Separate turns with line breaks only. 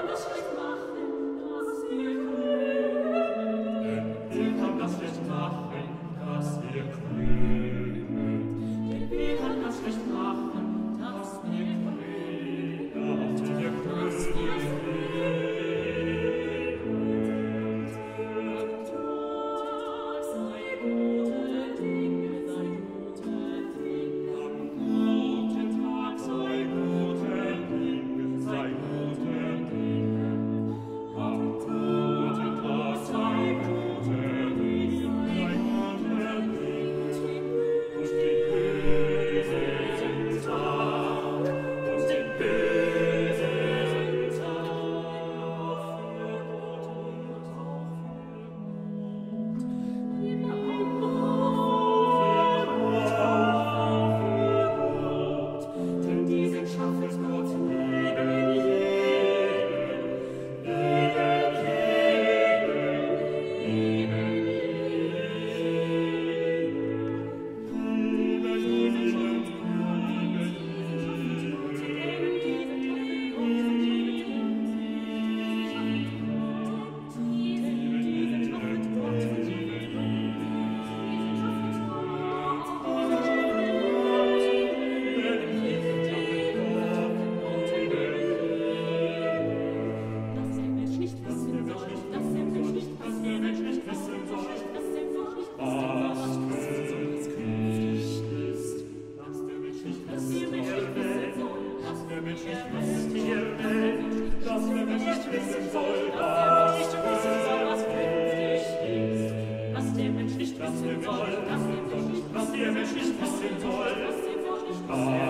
promise with. Nicht wissen, dass der Mensch nicht wissen soll, dass der Mensch nicht wissen soll, dass der Mensch nicht wissen soll, dass der Mensch nicht wissen soll.